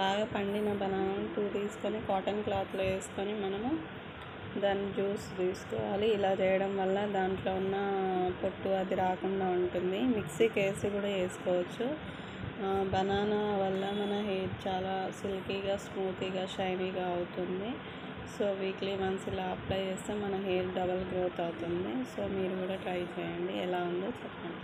బాగా పండిన బనానాను టూ తీసుకొని కాటన్ క్లాత్లో వేసుకొని మనము దాని జ్యూస్ తీసుకోవాలి. ఇలా చేయడం వల్ల దాంట్లో ఉన్న పొట్టు అది రాకుండా ఉంటుంది. మిక్సీకి వేసి కూడా వేసుకోవచ్చు. బనానా వల్ల మన హెయిర్ చాలా సిల్కీగా స్మూతీగా షైనీగా అవుతుంది. సో వీక్లీ వన్స్ ఇలా అప్లై చేస్తే మన హెయిర్ డబల్ గ్రోత్ అవుతుంది. సో మీరు కూడా ట్రై చేయండి. ఎలా ఉందో చెప్పండి.